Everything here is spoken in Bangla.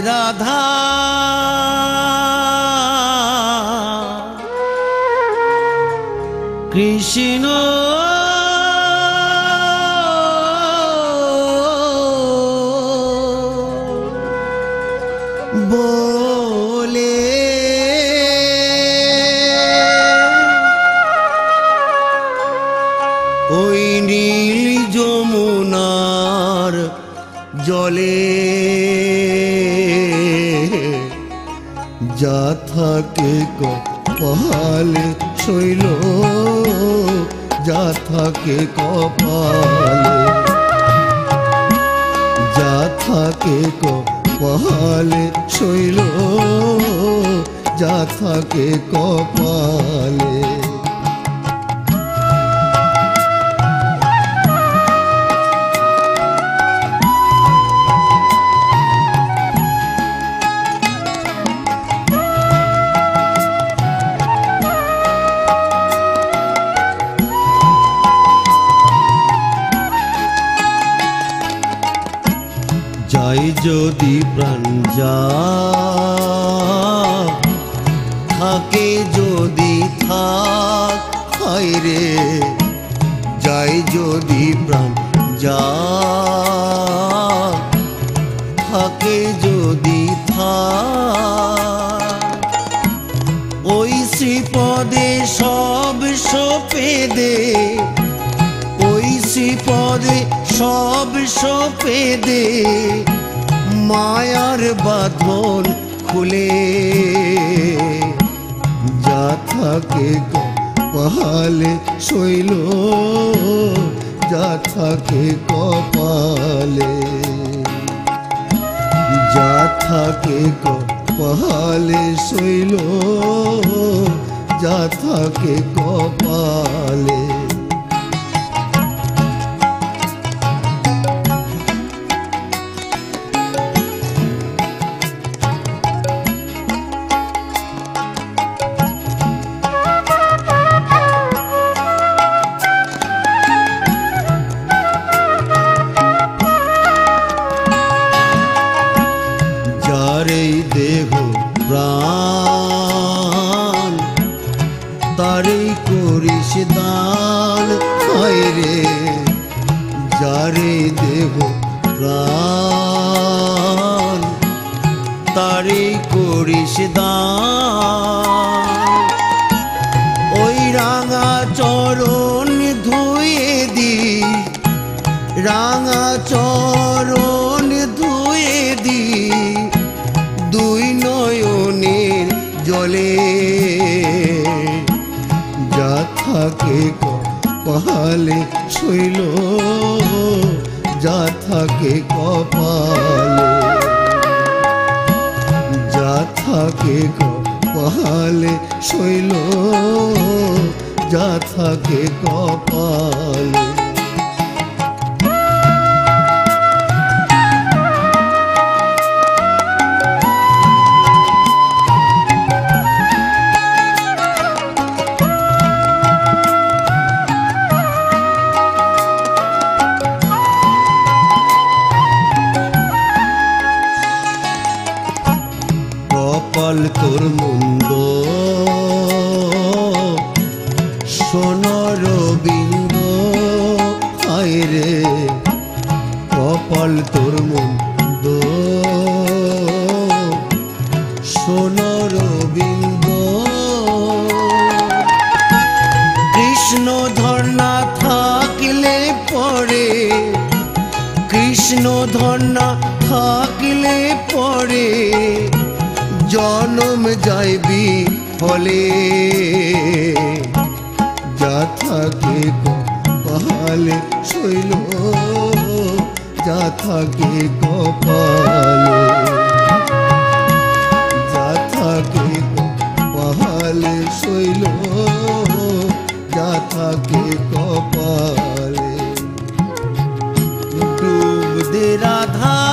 রাধা। কৃষ্ণ। ওই নীল যমুনার জলে। যা থাকে কপালে শৈল যা থাকে কপালে। যা থাকে কপালে শৈল যা থাকে কপালে। যাই যদি প্রাণ থাকে যদি থাক, হায় রে, যাই যদি প্রাণ যা, থাকে যদি থাক। ওই শ্রীপদে সব সোপে দে ওই শ্রীপদে সব সোপে মায়ার বাঁধন খুলে। যা থাকে কপালে শৈল যা থাকে কপালে। যা থাকে কপালে শৈল যা থাকে কপালে। তারই করিস দান রে, যার দেহ প্রাণ। তারই করিস দান। ওই রাঙা চরণ ধুয়ে দি, রাঙা চরণ ধুয়ে দি। থাকে কপালে শৈল যা থাকে কপালে যা থাকে কপালে শৈল যা থাকে কপালে। কপাল তোর মুন্দ সোনর বিন্দ কৃষ্ণ ধর্ণা থাকলে পরে কৃষ্ণ ধর্ণা থাকলে পরে জনম যাইবি ফলে যা থাকে কপালে শৈল যা থাকে কপালে? যা থাকে কপালে শৈল? যা থাকে কপালে? ডুব দে রাধা